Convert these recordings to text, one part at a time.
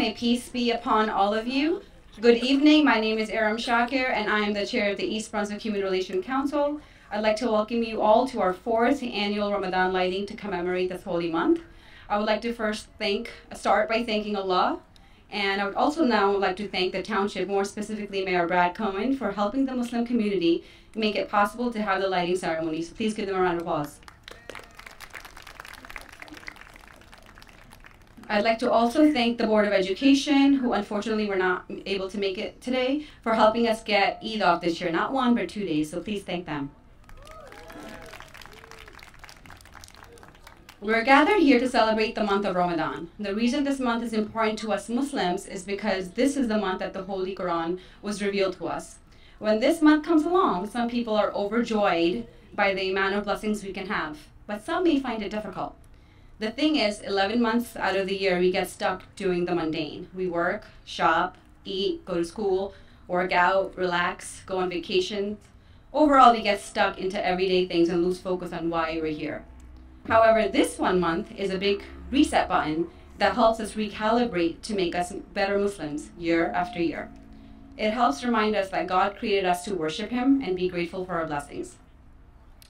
May peace be upon all of you. Good evening. My name is Iram Shakir, and I am the chair of the East Brunswick Human Relations Council. I'd like to welcome you all to our fourth annual Ramadan lighting to commemorate this holy month. I would like to first thank, start by thanking Allah, and I would also now like to thank the township, more specifically Mayor Brad Cohen, for helping the Muslim community make it possible to have the lighting ceremony. So please give them a round of applause. I'd like to also thank the Board of Education, who unfortunately were not able to make it today, for helping us get Eid off this year, not one, but two days, so please thank them. We're gathered here to celebrate the month of Ramadan. The reason this month is important to us Muslims is because this is the month that the Holy Quran was revealed to us. When this month comes along, some people are overjoyed by the amount of blessings we can have, but some may find it difficult. The thing is, 11 months out of the year, we get stuck doing the mundane. We work, shop, eat, go to school, work out, relax, go on vacation. Overall, we get stuck into everyday things and lose focus on why we're here. However, this one month is a big reset button that helps us recalibrate to make us better Muslims year after year. It helps remind us that God created us to worship Him and be grateful for our blessings.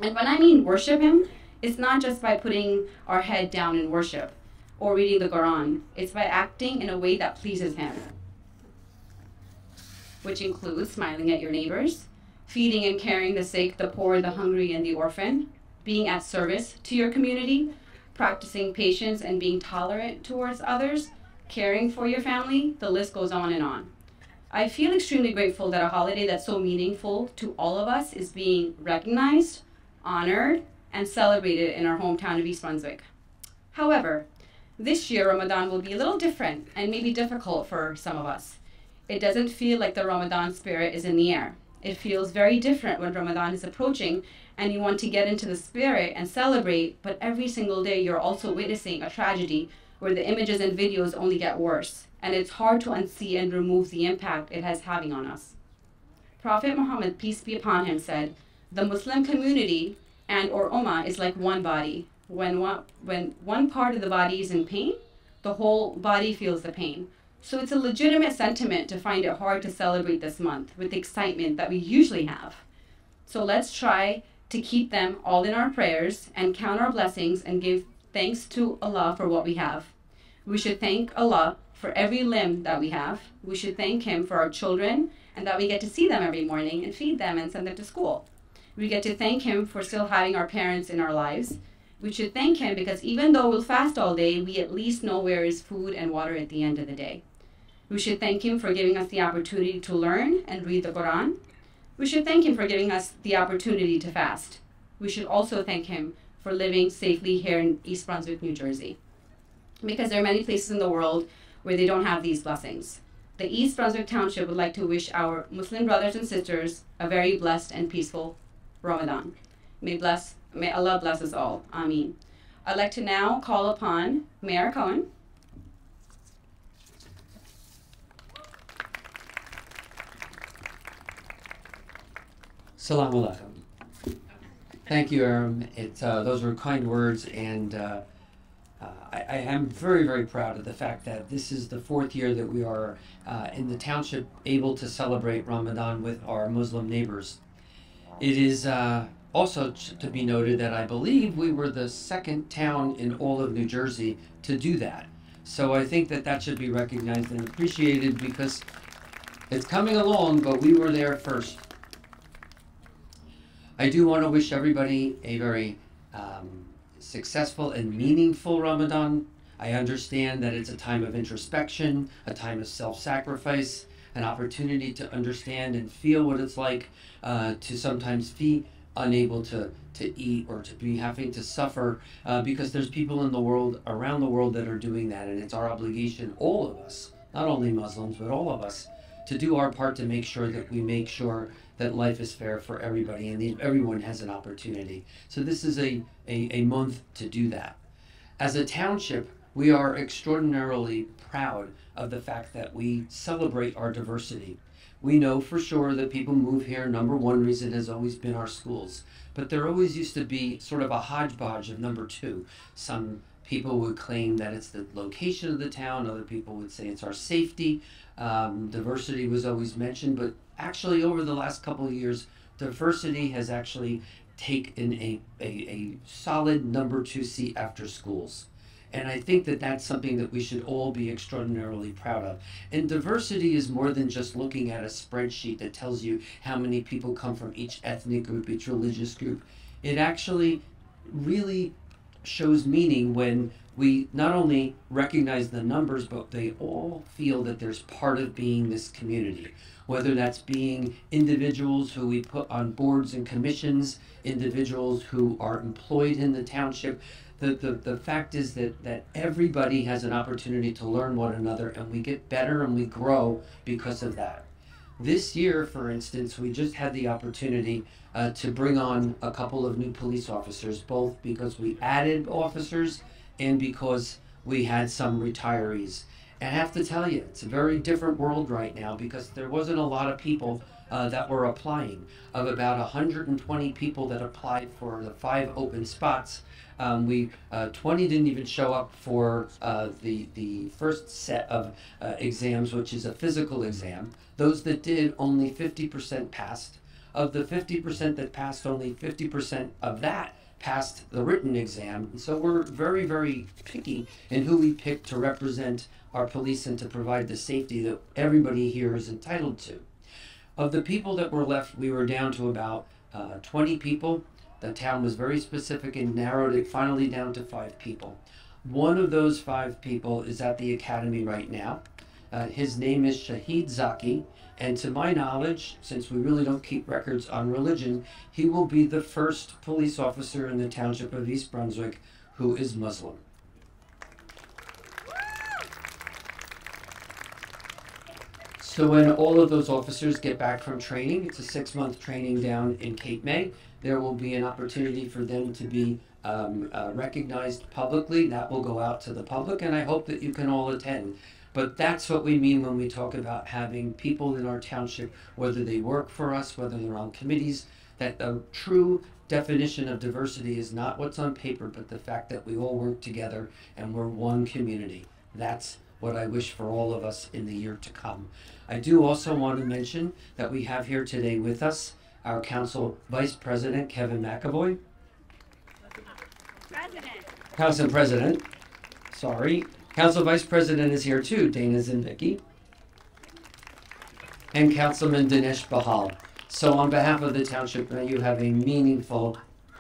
And when I mean worship Him, it's not just by putting our head down in worship or reading the Quran, it's by acting in a way that pleases Him, which includes smiling at your neighbors, feeding and caring the sick, the poor, the hungry, and the orphan, being at service to your community, practicing patience and being tolerant towards others, caring for your family, the list goes on and on. I feel extremely grateful that a holiday that's so meaningful to all of us is being recognized, honored, and celebrated in our hometown of East Brunswick. However, this year Ramadan will be a little different and maybe difficult for some of us. It doesn't feel like the Ramadan spirit is in the air. It feels very different when Ramadan is approaching and you want to get into the spirit and celebrate, but every single day you're also witnessing a tragedy where the images and videos only get worse, and it's hard to unsee and remove the impact it has having on us. Prophet Muhammad, peace be upon him, said, The Muslim community and or ummah is like one body. When one, when one part of the body is in pain, the whole body feels the pain. So it's a legitimate sentiment to find it hard to celebrate this month with the excitement that we usually have. So let's try to keep them all in our prayers and count our blessings and give thanks to Allah for what we have. We should thank Allah for every limb that we have. We should thank Him for our children and that we get to see them every morning and feed them and send them to school. We get to thank Him for still having our parents in our lives. We should thank Him because even though we'll fast all day, we at least know where is food and water at the end of the day. We should thank Him for giving us the opportunity to learn and read the Quran. We should thank Him for giving us the opportunity to fast. We should also thank Him for living safely here in East Brunswick, New Jersey. Because there are many places in the world where they don't have these blessings. The East Brunswick Township would like to wish our Muslim brothers and sisters a very blessed and peaceful Ramadan. May bless, may Allah bless us all. Ameen. I'd like to now call upon Mayor Cohen. Salam alaikum. Thank you, Aram. It, uh, those were kind words, and uh, uh, I, I, am very, very proud of the fact that this is the fourth year that we are uh, in the township able to celebrate Ramadan with our Muslim neighbors. It is uh, also to be noted that I believe we were the second town in all of New Jersey to do that. So I think that that should be recognized and appreciated because it's coming along, but we were there first. I do want to wish everybody a very um, successful and meaningful Ramadan. I understand that it's a time of introspection, a time of self sacrifice, an opportunity to understand and feel what it's like uh, to sometimes be unable to, to eat or to be having to suffer uh, because there's people in the world around the world that are doing that and it's our obligation all of us not only muslims but all of us to do our part to make sure that we make sure that life is fair for everybody and everyone has an opportunity. So this is a, a, a month to do that. As a township we are extraordinarily proud of the fact that we celebrate our diversity. We know for sure that people move here. Number one reason has always been our schools. But there always used to be sort of a hodgepodge of number two. Some People would claim that it's the location of the town. Other people would say it's our safety. Um, diversity was always mentioned, but actually, over the last couple of years, diversity has actually taken a, a, a solid number two seat after schools. And I think that that's something that we should all be extraordinarily proud of. And diversity is more than just looking at a spreadsheet that tells you how many people come from each ethnic group, each religious group. It actually really shows meaning when we not only recognize the numbers, but they all feel that there's part of being this community. Whether that's being individuals who we put on boards and commissions, individuals who are employed in the township, the, the, the fact is that, that everybody has an opportunity to learn one another and we get better and we grow because of that. This year, for instance, we just had the opportunity uh, to bring on a couple of new police officers, both because we added officers and because we had some retirees. And I have to tell you, it's a very different world right now because there wasn't a lot of people uh, that were applying. Of about 120 people that applied for the five open spots, um, we uh, 20 didn't even show up for uh, the the first set of uh, exams, which is a physical exam. Those that did, only 50% passed. Of the 50% that passed, only 50% of that passed the written exam. So we're very, very picky in who we pick to represent our police and to provide the safety that everybody here is entitled to. Of the people that were left, we were down to about uh, 20 people. The town was very specific and narrowed it finally down to five people. One of those five people is at the academy right now. Uh, his name is Shahid Zaki, and to my knowledge, since we really don't keep records on religion, he will be the first police officer in the township of East Brunswick who is Muslim. So when all of those officers get back from training, it's a six-month training down in Cape May, there will be an opportunity for them to be um, uh, recognized publicly. That will go out to the public, and I hope that you can all attend. But that's what we mean when we talk about having people in our township, whether they work for us, whether they're on committees, that the true definition of diversity is not what's on paper, but the fact that we all work together and we're one community. That's what I wish for all of us in the year to come. I do also want to mention that we have here today with us our Council Vice President, Kevin McAvoy. President. Council President, sorry. Council Vice President is here too, Dana Zimbicki. And Councilman Dinesh Behal. So on behalf of the township, may you have a meaningful,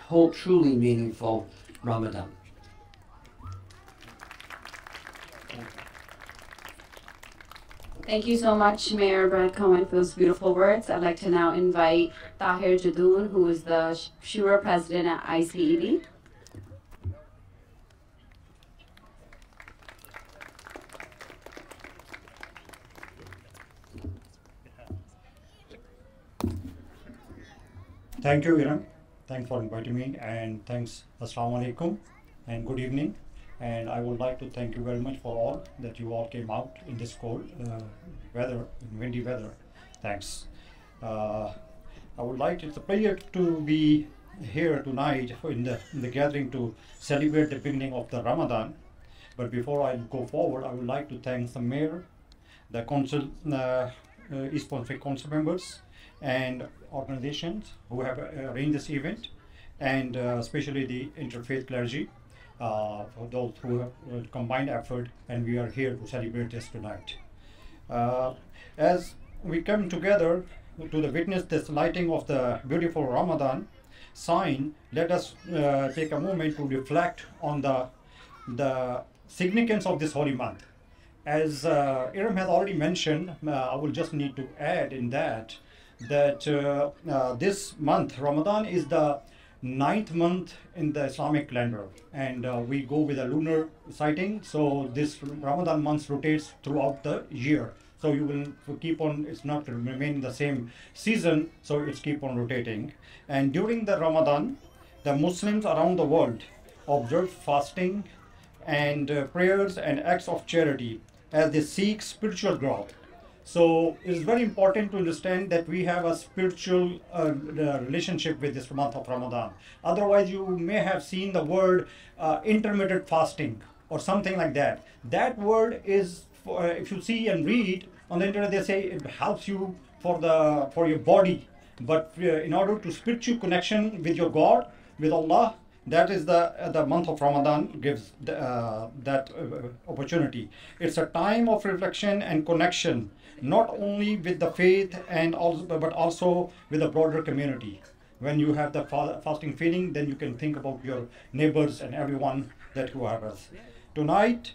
whole, truly meaningful Ramadan. Thank you so much, Mayor Brad Cohen, for those beautiful words. I'd like to now invite Tahir Jadoon, who is the Shura President at ICEB. Thank you, Iram. Thanks for inviting me and thanks, Assalamu alaikum and good evening. And I would like to thank you very much for all that you all came out in this cold uh, weather, windy weather. Thanks. Uh, I would like, it's a pleasure to be here tonight in the, in the gathering to celebrate the beginning of the Ramadan. But before I go forward, I would like to thank the mayor, the council, uh, uh, East Brunswick council members, and organizations who have arranged this event, and uh, especially the interfaith clergy, uh, for those who have uh, combined effort, and we are here to celebrate this tonight. Uh, as we come together to the witness this lighting of the beautiful Ramadan sign, let us uh, take a moment to reflect on the the significance of this holy month. As uh, Iram has already mentioned, uh, I will just need to add in that that uh, uh, this month, Ramadan, is the ninth month in the Islamic calendar, and uh, we go with a lunar sighting. So this Ramadan month rotates throughout the year. So you will keep on. It's not remain the same season. So it's keep on rotating. And during the Ramadan, the Muslims around the world observe fasting and uh, prayers and acts of charity as they seek spiritual growth. So it's very important to understand that we have a spiritual uh, relationship with this month of Ramadan. Otherwise, you may have seen the word uh, intermittent fasting or something like that. That word is, for, uh, if you see and read on the internet, they say it helps you for the for your body, but uh, in order to spiritual connection with your God, with Allah, that is the uh, the month of Ramadan gives the, uh, that uh, opportunity. It's a time of reflection and connection, not only with the faith and also but also with the broader community. When you have the fa- fasting feeling, then you can think about your neighbors and everyone that you have us. Tonight,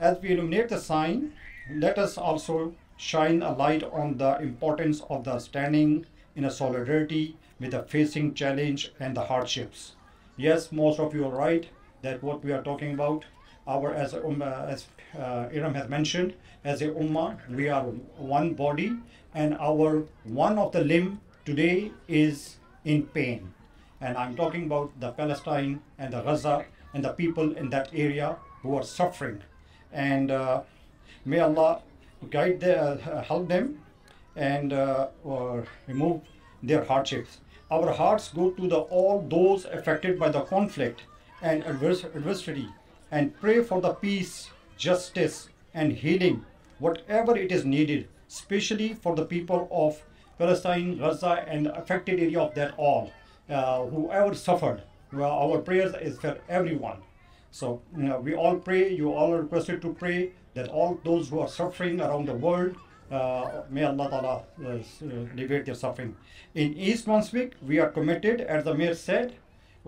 as we illuminate the sign, let us also shine a light on the importance of the standing in a solidarity with the facing challenge and the hardships. Yes, most of you are right that what we are talking about, our as ummah, as uh, Iram has mentioned, as a ummah, we are one body, and our one of the limb today is in pain. And I'm talking about the Palestine and the Gaza and the people in that area who are suffering. And uh, may Allah guide them, uh, help them, and uh, remove their hardships. Our hearts go to the all those affected by the conflict and advers- adversity, and pray for the peace, justice, and healing, whatever it is needed, especially for the people of Palestine, Gaza, and affected area of that all, uh, whoever suffered. Well, our prayers is for everyone. So you know, we all pray. You all are requested to pray that all those who are suffering around the world, uh, may Allah Ta'ala uh, uh, alleviate their suffering. In East Brunswick, we are committed, as the mayor said,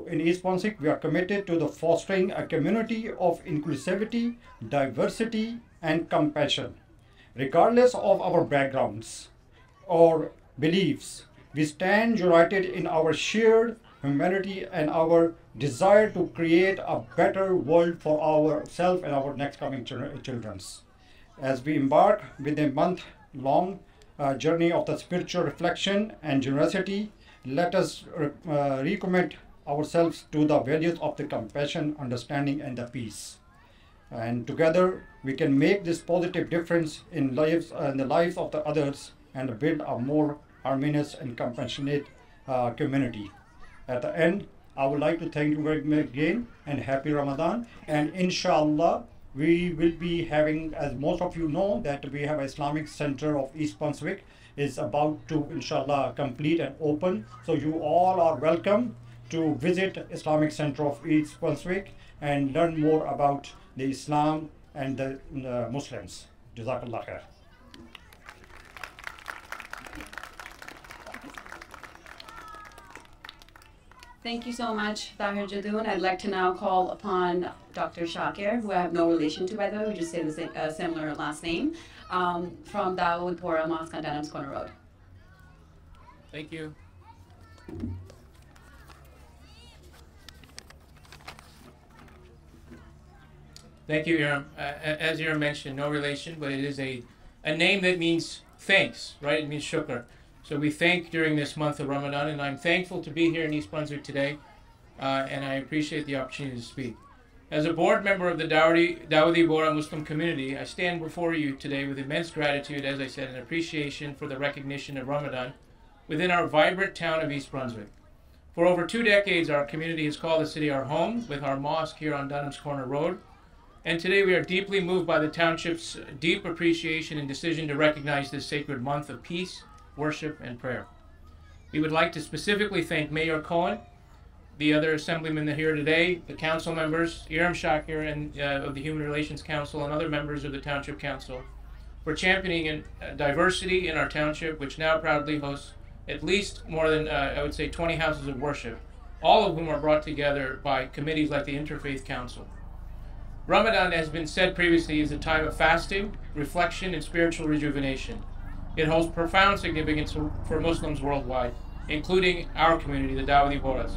in East Brunswick, we are committed to the fostering a community of inclusivity, diversity, and compassion. Regardless of our backgrounds or beliefs, we stand united in our shared humanity and our desire to create a better world for ourselves and our next coming chil- children's. As we embark with a month long uh, journey of the spiritual reflection and generosity, let us uh, recommit ourselves to the values of the compassion, understanding, and the peace. And together we can make this positive difference in lives uh, in the lives of the others and build a more harmonious and compassionate uh, community. At the end, I would like to thank you very much again and happy Ramadan. And inshallah, we will be having, as most of you know, that we have Islamic Center of East Brunswick is about to inshallah complete and open. So you all are welcome to visit Islamic Center of East Brunswick and learn more about the Islam and the uh, Muslims. Jazakallah khair. Thank you so much, Tahir Jadoon. I'd like to now call upon Dr. Shakir, who I have no relation to, by the way. We just say the same, uh, similar last name, um, from Dawoodi Bohra Mosque on Dunham's Corner Road. Thank you. Thank you, Iram. Uh, as Iram mentioned, no relation, but it is a, a name that means thanks, right? It means shukr. So we thank during this month of Ramadan, and I'm thankful to be here in East Brunswick today, uh, and I appreciate the opportunity to speak. As a board member of the Dawoodi, Dawoodi Bohra Muslim community, I stand before you today with immense gratitude, as I said, and appreciation for the recognition of Ramadan within our vibrant town of East Brunswick. For over two decades, our community has called the city our home, with our mosque here on Dunham's Corner Road. And today we are deeply moved by the township's deep appreciation and decision to recognize this sacred month of peace, worship, and prayer. We would like to specifically thank Mayor Cohen, the other assemblymen here today, the council members, Iram Shakir and uh, of the Human Relations Council, and other members of the Township Council, for championing in, uh, diversity in our township, which now proudly hosts at least more than uh, I would say 20 houses of worship, all of whom are brought together by committees like the Interfaith Council. Ramadan, as has been said previously, is a time of fasting, reflection, and spiritual rejuvenation. It holds profound significance for Muslims worldwide, including our community, the Dawoodi Bohras.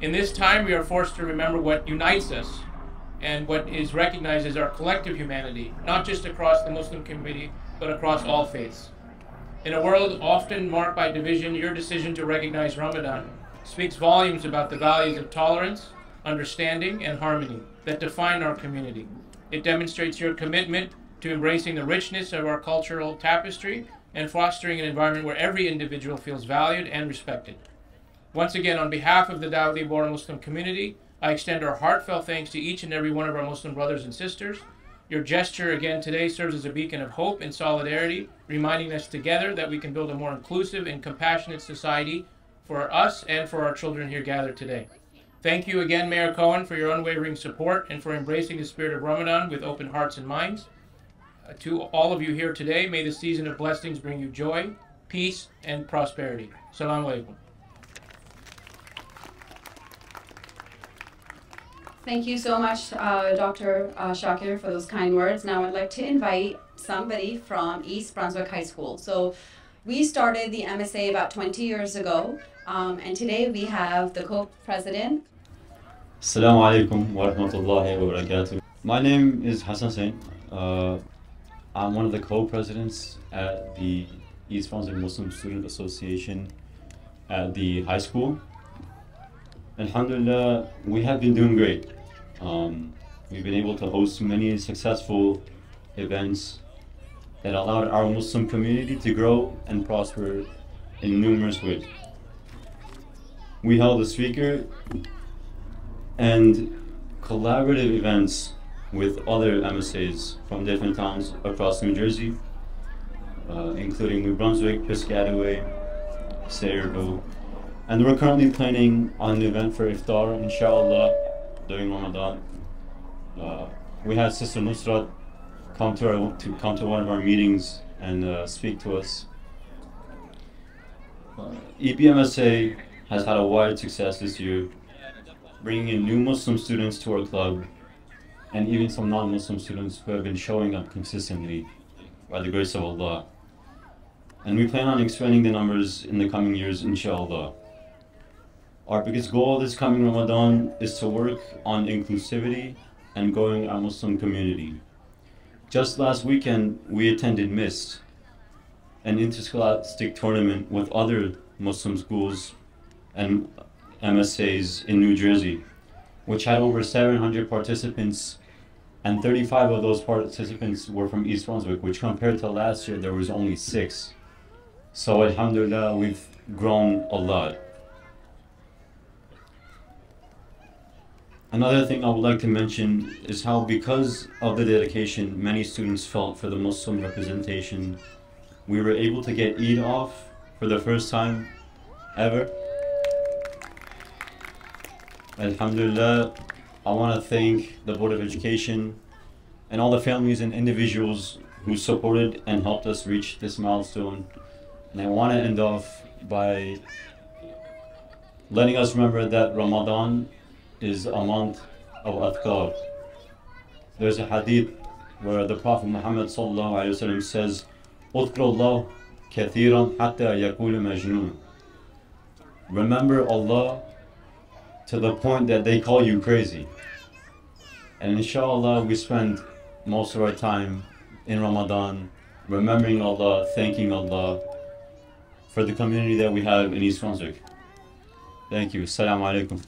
In this time, we are forced to remember what unites us and what is recognized as our collective humanity, not just across the Muslim community, but across all faiths. In a world often marked by division, your decision to recognize Ramadan speaks volumes about the values of tolerance, understanding, and harmony that define our community. It demonstrates your commitment to embracing the richness of our cultural tapestry and fostering an environment where every individual feels valued and respected. Once again, on behalf of the Dawoodi Bohra Muslim community, I extend our heartfelt thanks to each and every one of our Muslim brothers and sisters. Your gesture again today serves as a beacon of hope and solidarity, reminding us together that we can build a more inclusive and compassionate society for us and for our children here gathered today. Thank you again, Mayor Cohen, for your unwavering support and for embracing the spirit of Ramadan with open hearts and minds. Uh, to all of you here today, may the season of blessings bring you joy, peace, and prosperity. Salam alaikum. Thank you so much, uh, Dr. Uh, Shakir, for those kind words. Now I'd like to invite somebody from East Brunswick High School. So we started the MSA about 20 years ago, um, and today we have the co-president. Assalamu alaikum wa rahmatullahi wa barakatuh. My name is Hassan Sain. Uh, I'm one of the co-presidents at the East Brunswick Muslim Student Association at the high school. Alhamdulillah, we have been doing great. Um, we've been able to host many successful events that allowed our Muslim community to grow and prosper in numerous ways. We held a speaker and collaborative events with other MSAs from different towns across New Jersey, uh, including New Brunswick, Piscataway, Sayreville, and we're currently planning on an event for iftar, inshallah, during Ramadan. Uh, we had Sister Nusrat come to our to come to one of our meetings and uh, speak to us. Uh, EBMSA has had a wide success this year, bringing in new Muslim students to our club, and even some non-Muslim students who have been showing up consistently, by the grace of Allah. And we plan on expanding the numbers in the coming years, inshallah. Our biggest goal this coming Ramadan is to work on inclusivity and growing our Muslim community. Just last weekend, we attended MIST, an interscholastic tournament with other Muslim schools and MSAs in New Jersey, which had over 700 participants, and 35 of those participants were from East Brunswick, which compared to last year, there was only six. So, Alhamdulillah, we've grown a lot. Another thing I would like to mention is how, because of the dedication many students felt for the Muslim representation, we were able to get Eid off for the first time ever. Alhamdulillah, I want to thank the Board of Education and all the families and individuals who supported and helped us reach this milestone. And I want to end off by letting us remember that Ramadan is a month of adhkar. There's a hadith where the Prophet Muhammad says, Allah kathiran hatta yakul majnun. Remember Allah to the point that they call you crazy. And inshallah, we spend most of our time in Ramadan remembering Allah, thanking Allah for the community that we have in East Brunswick. Thank you. Assalamu alaikum.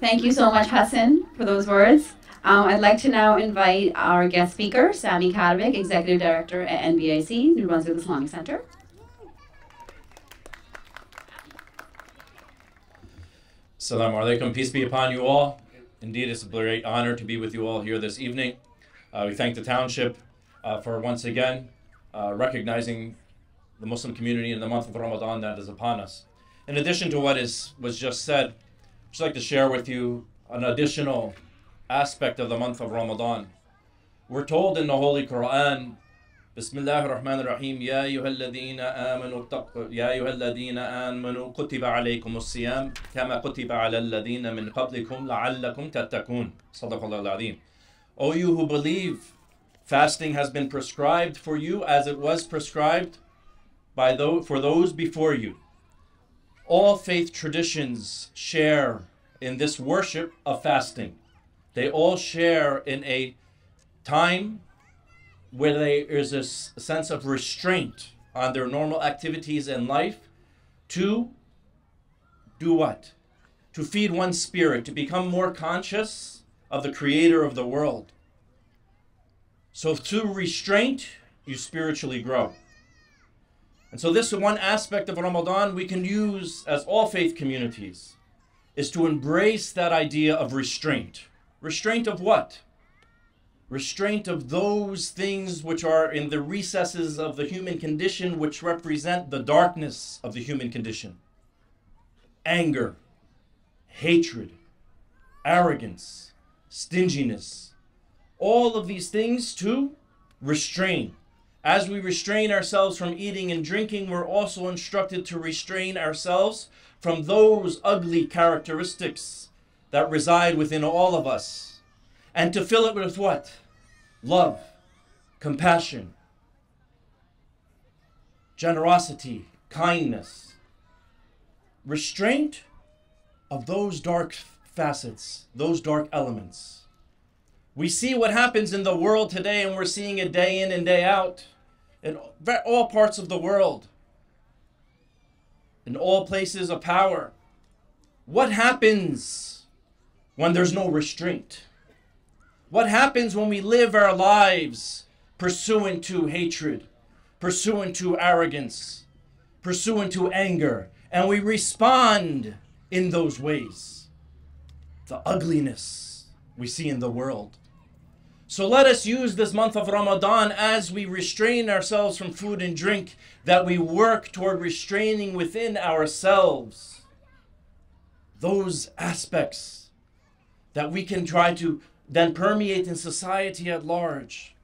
Thank you so much, Hassan, for those words. Um, I'd like to now invite our guest speaker, Sami Kadvik, Executive Director at NBIC, New Brunswick Islamic Center. Assalamu alaikum. Peace be upon you all. Indeed, it's a great honor to be with you all here this evening. Uh, we thank the township uh, for once again uh, recognizing the Muslim community in the month of Ramadan that is upon us. In addition to what is was just said, I'd just like to share with you an additional aspect of the month of Ramadan. We're told in the Holy Quran, Bismillah ar-Rahman ar-Rahim, Ya ayyuhalladhina amanu Ya ayyuhalladhina amanu kutiba alaykum as-siyam kama kutiba ala alladhina min qablikum la'allakum tattaqun. Sadaqallahu al-Azim. O you who believe, fasting has been prescribed for you as it was prescribed by those, for those before you all faith traditions share in this worship of fasting. They all share in a time where there is a sense of restraint on their normal activities in life to do what? to feed one's spirit, to become more conscious of the creator of the world. So through restraint, you spiritually grow. And so this is one aspect of Ramadan we can use as all faith communities is to embrace that idea of restraint. Restraint of what? Restraint of those things which are in the recesses of the human condition, which represent the darkness of the human condition anger, hatred, arrogance, stinginess. All of these things to restrain. As we restrain ourselves from eating and drinking, we're also instructed to restrain ourselves from those ugly characteristics that reside within all of us. And to fill it with what? Love, compassion, generosity, kindness, restraint of those dark facets, those dark elements. We see what happens in the world today, and we're seeing it day in and day out in all parts of the world, in all places of power. What happens when there's no restraint? What happens when we live our lives pursuant to hatred, pursuant to arrogance, pursuant to anger, and we respond in those ways? The ugliness we see in the world. So let us use this month of Ramadan as we restrain ourselves from food and drink, that we work toward restraining within ourselves those aspects that we can try to then permeate in society at large.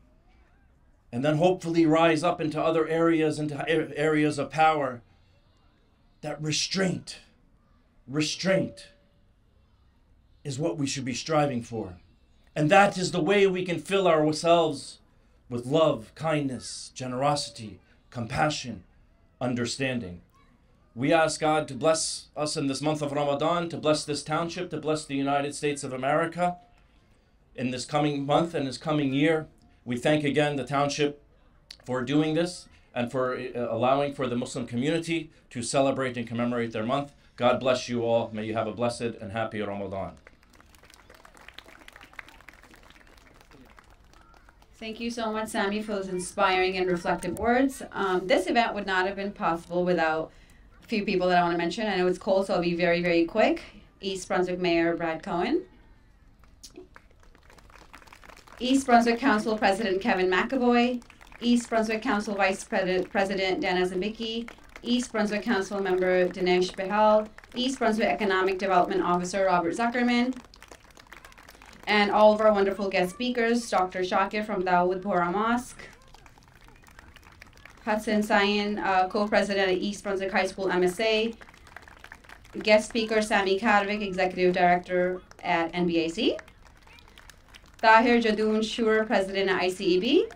And then hopefully rise up into other areas, into areas of power. That restraint, restraint is what we should be striving for. And that is the way we can fill ourselves with love, kindness, generosity, compassion, understanding. We ask God to bless us in this month of Ramadan, to bless this township, to bless the United States of America in this coming month and this coming year. We thank again the township for doing this and for uh, allowing for the Muslim community to celebrate and commemorate their month. God bless you all. May you have a blessed and happy Ramadan. Thank you so much, Sammy, for those inspiring and reflective words. Um, this event would not have been possible without a few people that I want to mention. I know it's cold, so I'll be very, very quick. East Brunswick Mayor Brad Cohen. East Brunswick Council President Kevin McAvoy. East Brunswick Council Vice President, President Dana Zimbicki. East Brunswick Council Member Dinesh Behal. East Brunswick Economic Development Officer Robert Zuckerman and all of our wonderful guest speakers, Dr. Shakir from Dawoodi Bohra Mosque, Hassan Sayin, uh, co-president of East Brunswick High School MSA, guest speaker Sammy Kadvik, executive director at NBIC, Tahir Jadoon Shur, president at ICEB,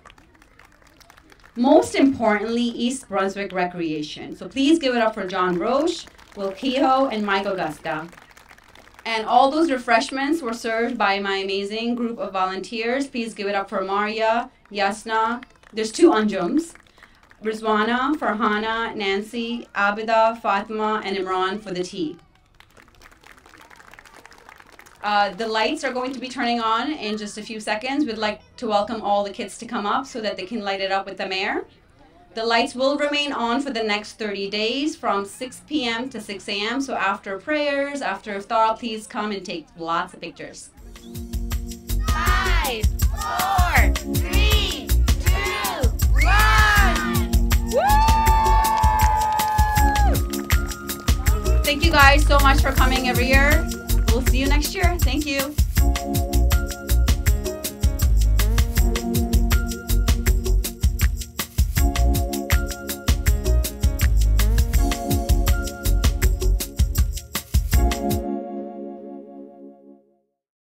most importantly, East Brunswick Recreation. So please give it up for John Roche, Will Kehoe, and Mike Augusta. And all those refreshments were served by my amazing group of volunteers. Please give it up for Maria, Yasna. There's two Anjums. Rizwana, Farhana, Nancy, Abida, Fatima, and Imran for the tea. Uh, the lights are going to be turning on in just a few seconds. We'd like to welcome all the kids to come up so that they can light it up with the mayor. The lights will remain on for the next 30 days from 6 p.m. to 6 a.m. So after prayers, after iftar, please come and take lots of pictures. Five, four, three, two, one. Woo! Thank you guys so much for coming every year. We'll see you next year. Thank you.